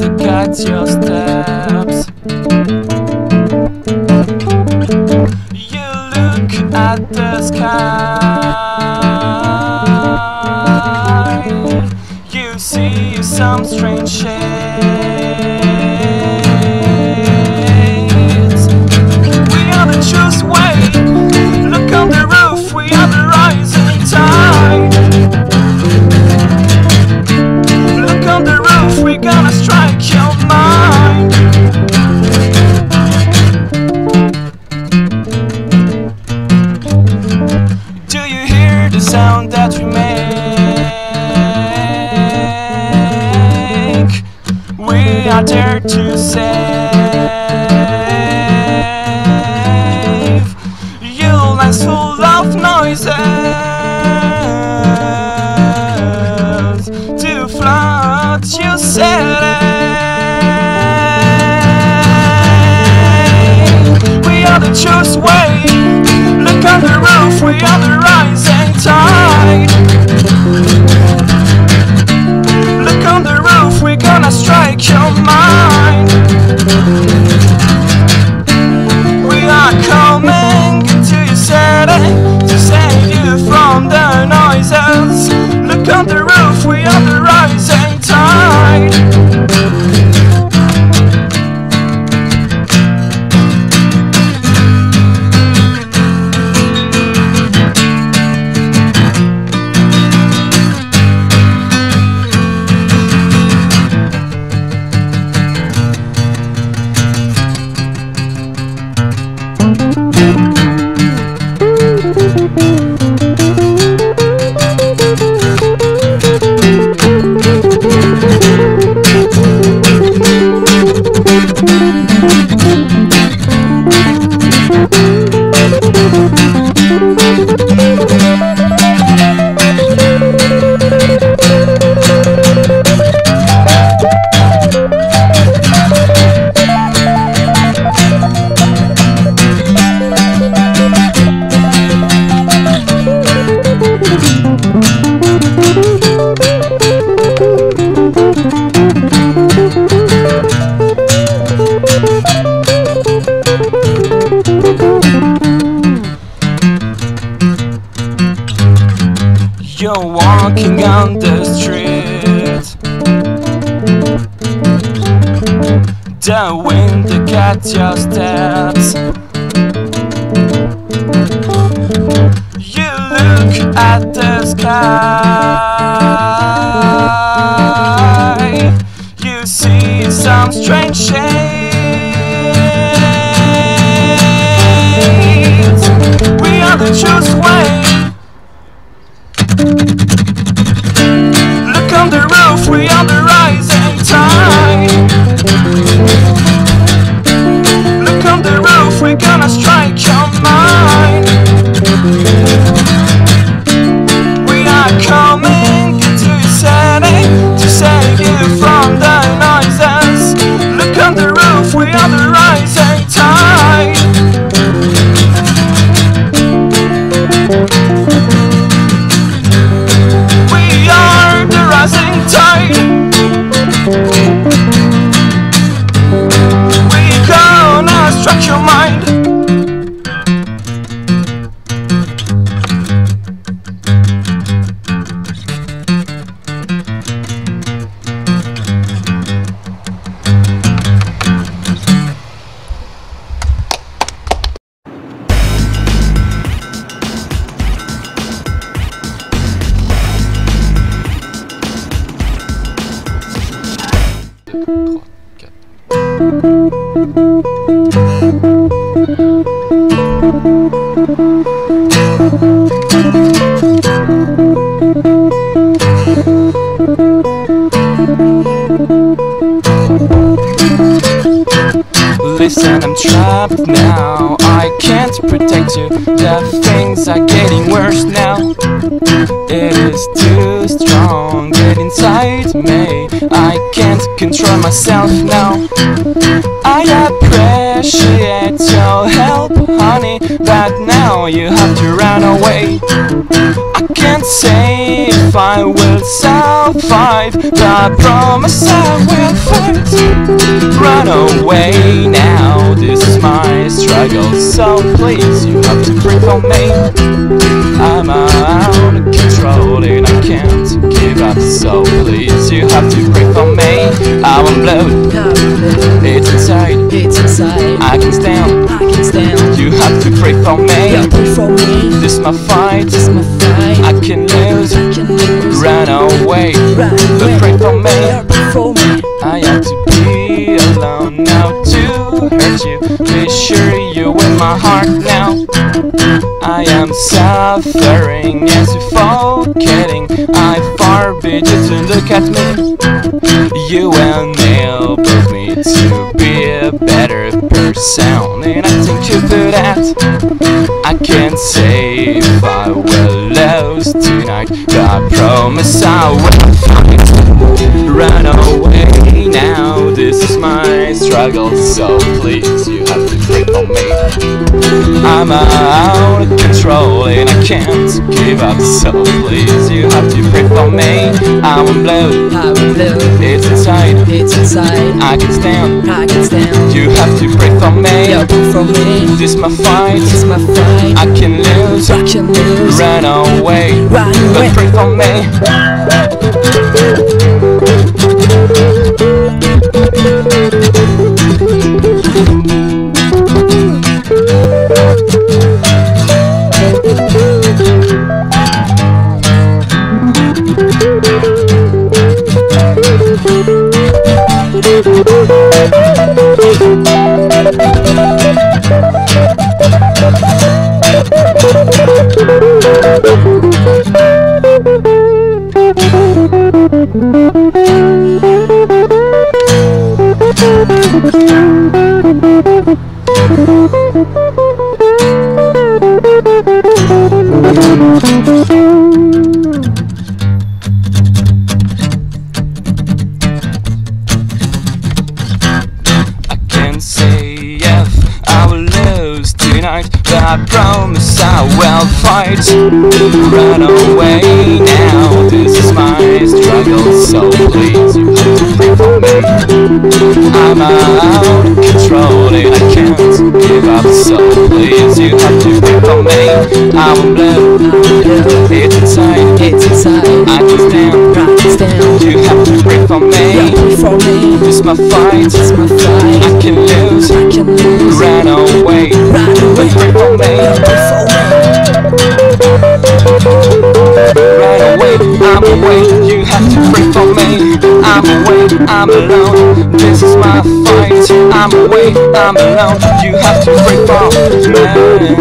at your steps. You look at the sky. Of Look Walking on the street. The wind catch your steps. You look at the sky. You see some strange shades. We are the choose way. Thank you. Listen, I'm trapped now. I can't protect you. The things are getting worse now. It is too strong, get inside me. I can't control myself now. I appreciate your help, honey, but now you have to run away. I can't say if I will survive, but I promise I will fight. Run away now, this is my struggle, so please, you have to pray for me. I'm out of control and I can't give up, so please, you have to pray for me. I won't blow, it's inside. It's inside. I can stand. I can stand. You have to pray for me. Yeah, pray for me. This my fight. This my fight. You. Be sure you're in my heart now. I am suffering and suffocating. I forbid you to look at me. You help me to be a better person, and I think you for that. I can't say if I will lose tonight, but I promise I will fight. Struggle, so please, you have to pray for me. I'm out of control and I can't give up, so please, you have to pray for me. I'm blue, I will live. it's inside, It's inside. I can stand. I can stand. You have to pray for me. Yeah, pray for me. This my fight, It's my fight. I can lose. I can lose. Run away, Run away. but pray for me. Fight. Run away now, this is my struggle, so please you have to pray for me. I'm out of control and I can't give up, so please you have to pray for me. I'm blue, it's inside, It's inside. I can stand. I can stand. You have to pray for me. pray for me. This my fight. It's my fight. I can lose. I can lose. Run away. Run away. Pray for me. away, you have to pray for me. I'm away, I'm alone, this is my fight. I'm away, I'm alone, you have to pray for me.